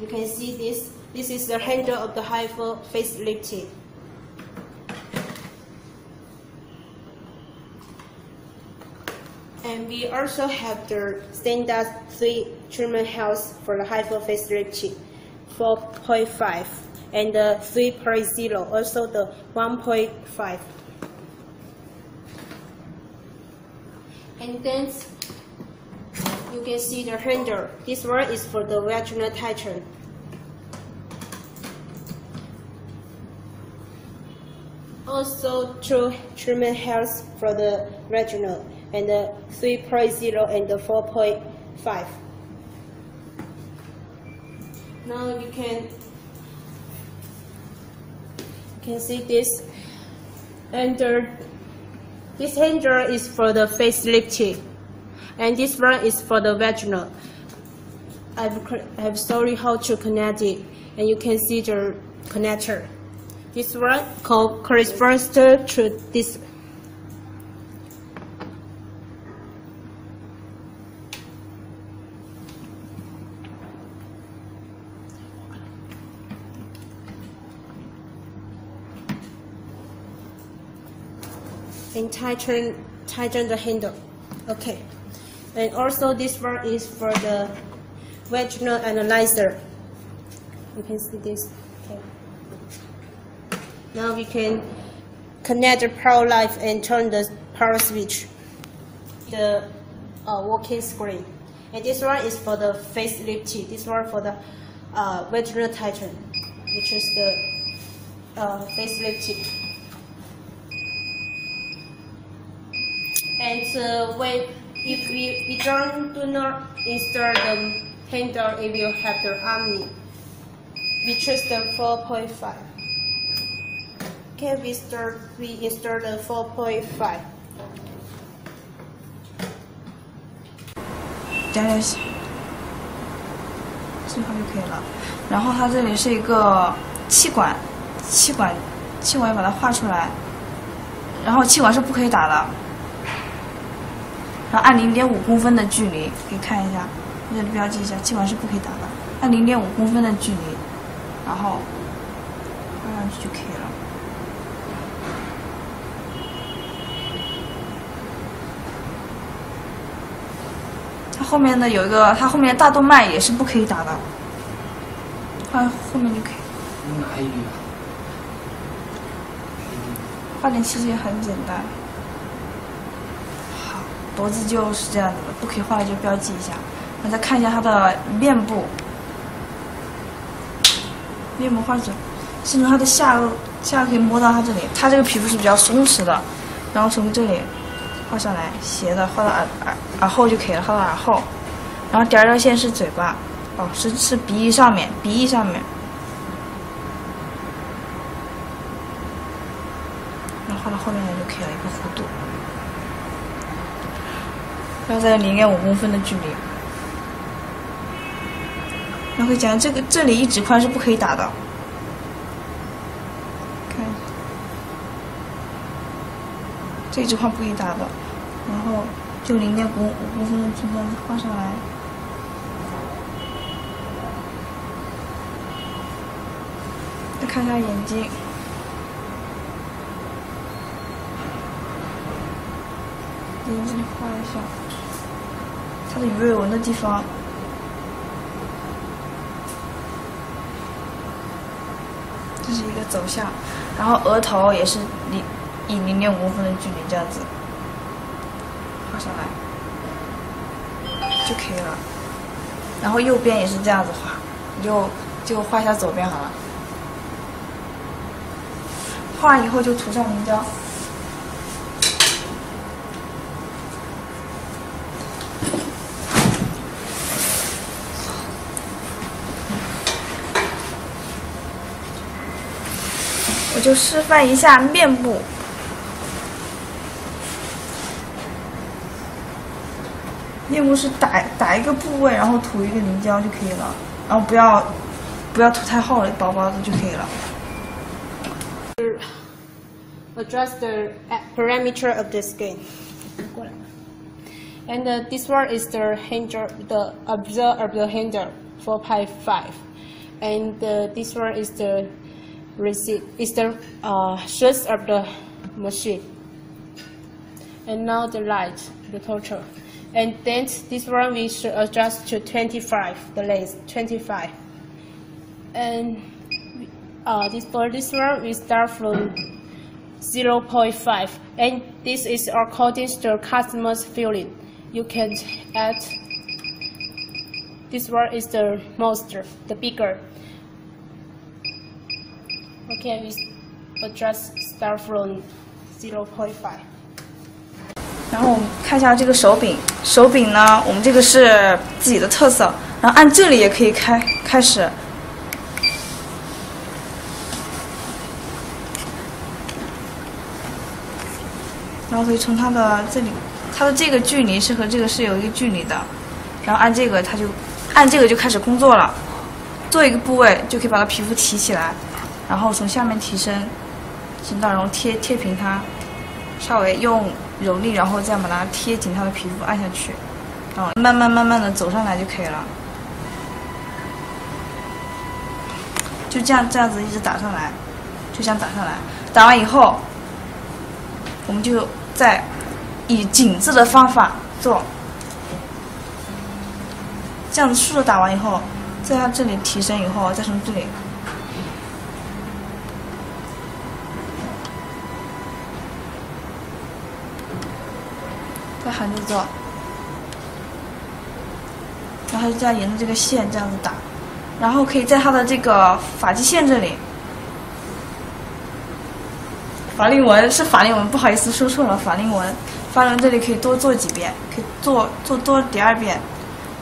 You can see this. This is the handle of the HIFU facelifted. And we also have the standard 3 treatment health for the HIFU facelifted 4.5 and the 3.0, also the 1.5. And then you can see the handle. This one is for the vaginal tighten. Also two treatment health for the vaginal and the 3.0 and the 4.5. Now you can you can see this and this handle is for the facelifting and this one is for the vaginal. I've, I'm sorry how to connect it and you can see the connector. This one corresponds to this and tighten tighten the handle. Okay. And also this one is for the vaginal analyzer. You can see this. Okay. Now we can connect the power life and turn the power switch. The uh, working screen. And this one is for the face facelift. This one for the uh, vaginal tighten, which is the uh, facelift. And uh, when if we, we don't do not install the handle, it will have the Omni. We choose the 4.5. Okay, we start we install the 4.5. 加加息，信号就可以了。然后它这里是一个气管，气管，气管要把它画出来。然后气管是不可以打的， 然后按零点五公分的距离，可以看一下，这里标记一下，气管是不可以打的，按零点五公分的距离，然后画上去就可以了。它后面的有一个，它后面的大动脉也是不可以打的，画后面就可以。哪一笔啊？画点细节很简单。脖子就是这样子的，不可以画的就标记一下。我再看一下它的面部，面部画准，是从它的下颚，下颚可以摸到它这里，它这个皮肤是比较松弛的，然后从这里画上来，斜的画到耳耳耳后就可以了，画到耳后，然后第二条线是嘴巴，哦，是是鼻翼上面，鼻翼上面。然后画到后面来就可以了，一个弧度，要在零点五公分的距离。然后讲这个这里一指宽是不可以打的，看，这一指宽不可以打的，然后就零点五五公分的地方画上来。再看一下眼睛。眼睛画一下，它的鱼尾纹的地方，这是一个走向，然后额头也是零以零点五公分的距离这样子画上来就可以了，然后右边也是这样子画，你就就画一下左边好了，画完以后就涂上凝胶。就示范一下面部，面部是打打一个部位，然后涂一个凝胶就可以了，然后不要不要涂太厚了，薄薄的就可以了。Adjust the parameter of the skin. And this one is the handle, the observe of the handle 4.5. and this one is the is the uh, of the machine. And now the light, the total. And then this one we should adjust to 25, the length, 25. And uh, this for this one we start from 0.5 and this is according to the customer's feeling. You can add this one is the most, the bigger. Okay, we adjust start from 0.5. 然后我们看一下这个手柄，手柄呢，我们这个是自己的特色，然后按这里也可以开开始。然后可以从它的这里，它的这个距离是和这个是有一个距离的，然后按这个它就按这个就开始工作了，做一个部位就可以把它皮肤提起来，然后从下面提升，行到然后贴贴平它，稍微用柔力，然后这样把它贴紧它的皮肤，按下去，然后慢慢慢慢的走上来就可以了，就这样这样子一直打上来，就这样打上来，打完以后。我们就再以紧致的方法做，这样子竖着打完以后，在它这里提升以后，再从这里，再横着做，然后就这样沿着这个线这样子打，然后可以在它的这个发际线这里。法令纹是法令纹，不好意思说错了。法令纹，法令纹这里可以多做几遍，可以做做多第二遍，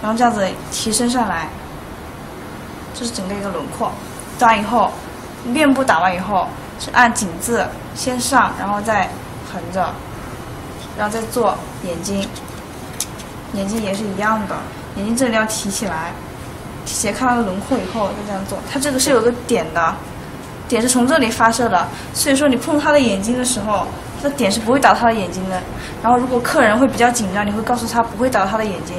然后这样子提升上来。这是整个一个轮廓。打完以后，面部打完以后是按紧致先上，然后再横着，然后再做眼睛。眼睛也是一样的，眼睛这里要提起来，斜看到轮廓以后再这样做。它这个是有个点的。点是从这里发射的，所以说你碰他的眼睛的时候，这点是不会打到他的眼睛的。然后如果客人会比较紧张，你会告诉他不会打到他的眼睛。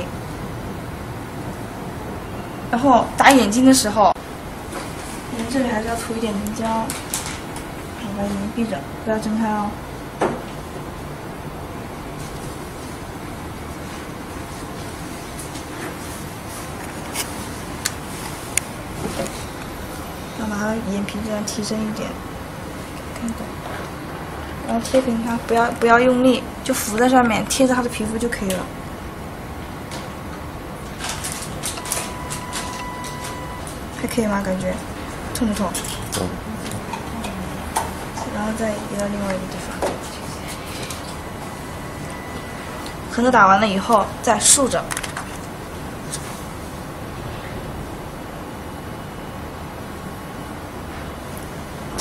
然后打眼睛的时候，你这里还是要涂一点凝胶，把眼睛闭着，不要睁开哦。把它眼皮这样提升一点，看懂，然后贴平它，不要不要用力，就浮在上面，贴着它的皮肤就可以了。还可以吗？感觉痛不？痛。然后再移到另外一个地方，横着打完了以后，再竖着。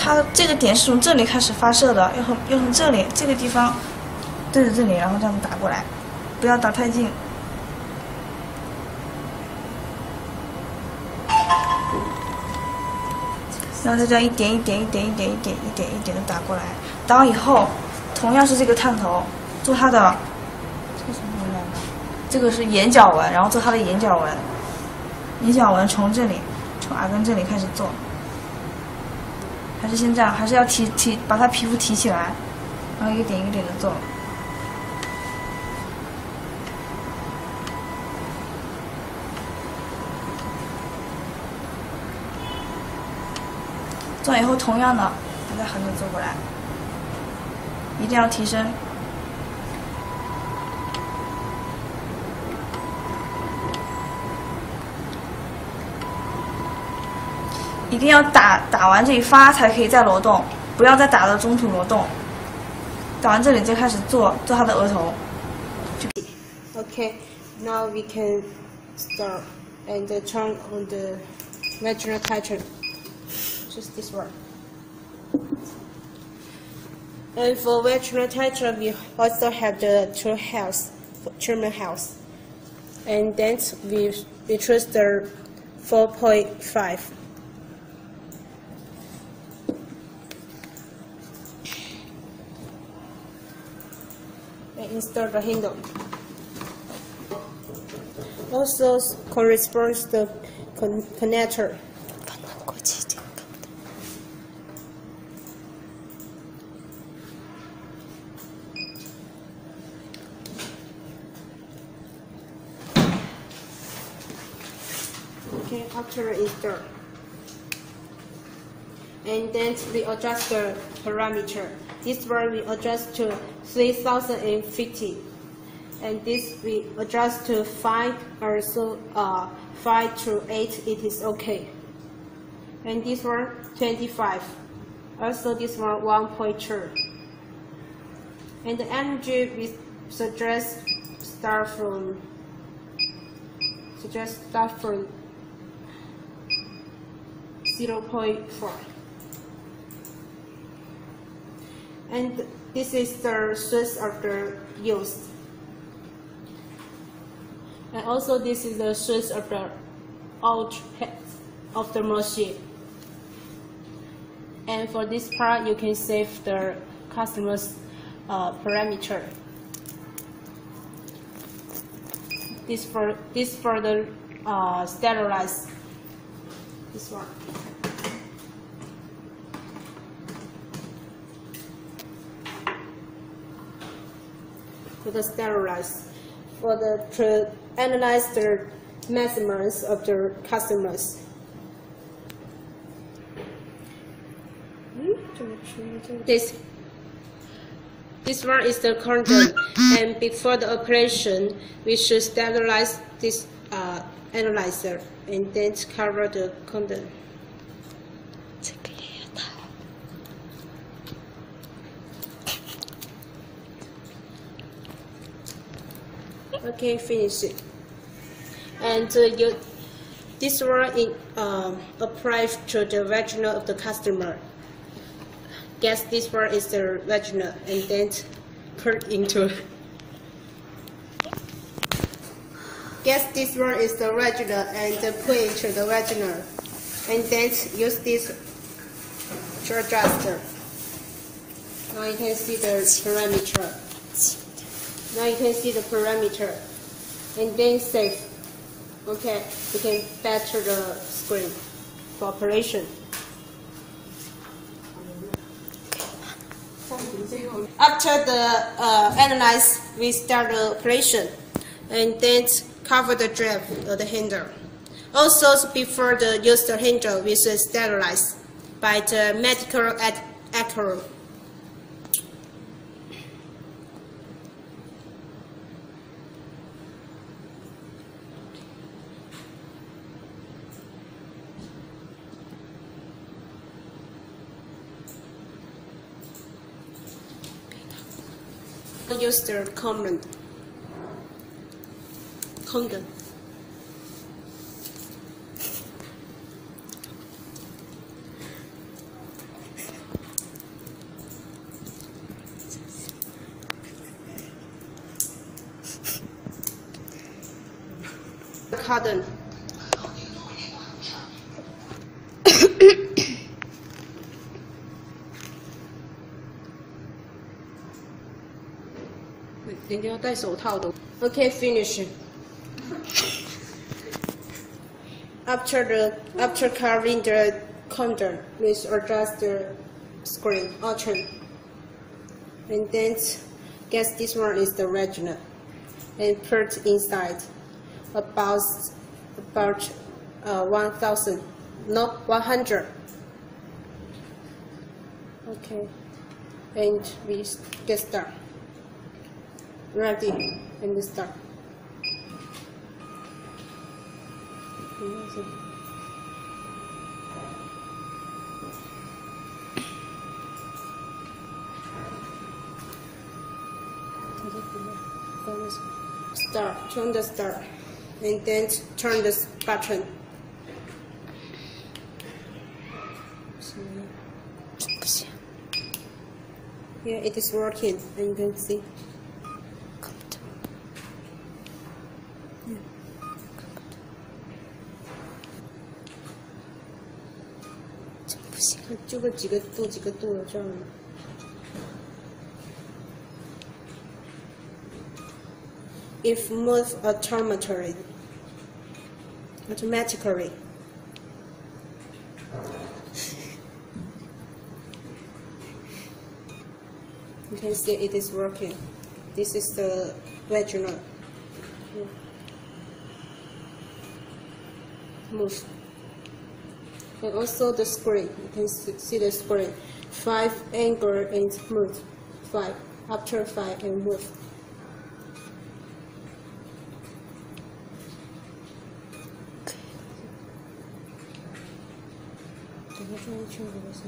它这个点是从这里开始发射的，要从要从这里这个地方对着这里，然后这样打过来，不要打太近。然后再这样一点一点一点一点一点一点一点的打过来，打完以后，同样是这个探头，做它的这个什么纹来着？这个是眼角纹，然后做它的眼角纹，眼角纹从这里，从耳根这里开始做。还是先这样，还是要提提，把他皮肤提起来，然后一点一点的做。做完以后，同样的，再横着做过来，一定要提升。一定要打打完这一发才可以再挪动，不要再打到中途挪动。打完这里就开始做做他的额头。Okay, now we can start and turn on the vaginal tighten. Just this one. And for vaginal tighten, we also have the two house, treatment house. And then we, we choose the 4.5. install the handle. Also corresponds the con connector. Okay, after install. And then we adjust the parameter. This one we adjust to 3050. And this we adjust to 5 or so, uh, 5 to 8, it is okay. And this one 25. Also this one 1.2. And the energy we suggest start from suggest start from 0.4 and this is the of the use and also this is the source of the out of the machine. And for this part you can save the customer's uh, parameter. This for this for the uh, sterilize. This one the sterilize for the to analyze the measurements of the customers this this one is the content, and before the operation, we should sterilize this uh, analyzer and then cover the content. Okay, finish it. And uh, you, this one in, um, apply to the vaginal of the customer. Guess this one is the vaginal and then put into guess this one is the vaginal and put into the vaginal and then use this to adjust. Now you can see the parameter now you can see the parameter and then save okay you can to the screen for operation After the uh, analyze, we start the operation and then cover the drape of the handle. Also, before the use the handle, we should sterilize by the medical alcohol. Use the common condom. Cotton. 人家要戴手套的。Okay, finish. After the after covering the condom, please adjust the screen option. And then guess this one is the original. And put inside about about uh, 1000 no 100 okay and we get started ready and start. Start, turn the start, and then turn this button. Yeah, it is working, and you can see. Yeah. 이쪽을 If automatically automatically You can see it is working. This is the vaginal. Also the screen, you can see the screen. Five angle and move. Five. After five and move. Yes,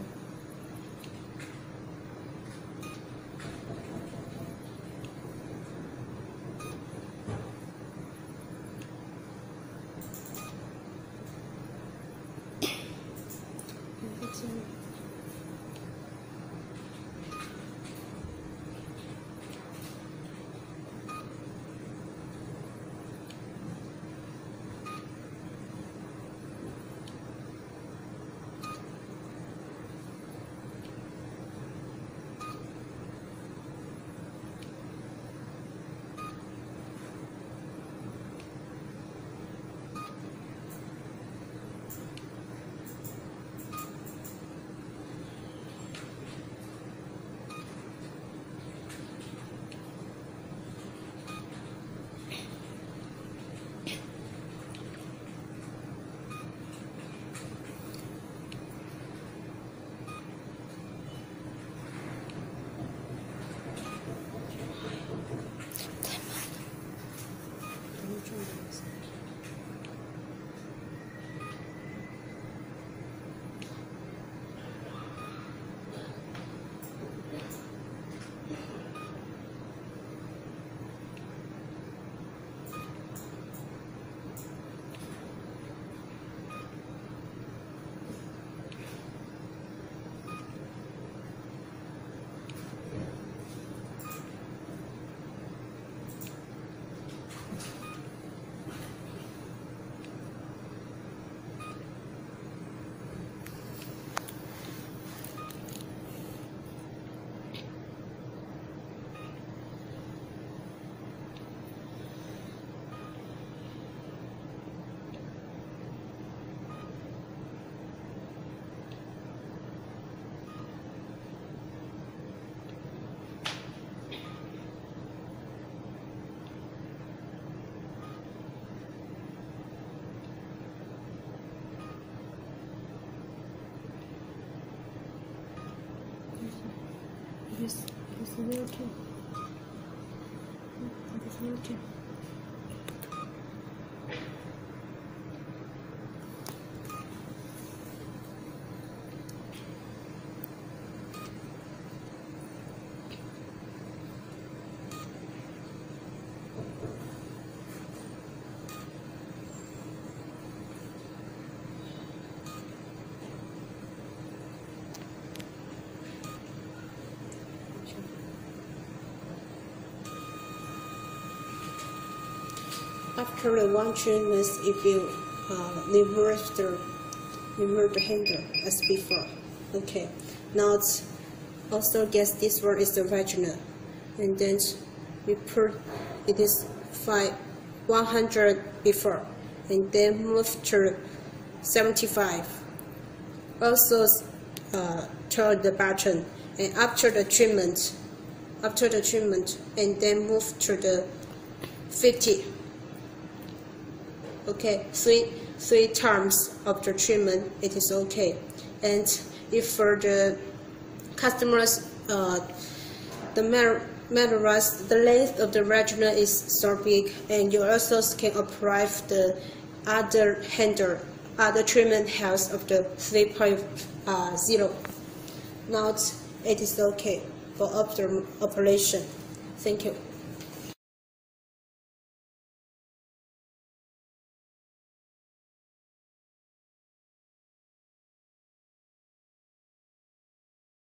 a little too. It's a little too. After the one treatment, if you uh, reverse the the handle as before. Okay. Now also guess this one is the vaginal, and then we put it is five 100 before, and then move to 75. Also uh, turn the button, and after the treatment, after the treatment, and then move to the 50 okay three three times of the treatment it is okay. And if for the customers uh, the matter the length of the retina is so big and you also can apply the other handle other treatment health of the 3.0 uh, now it is okay for after operation. Thank you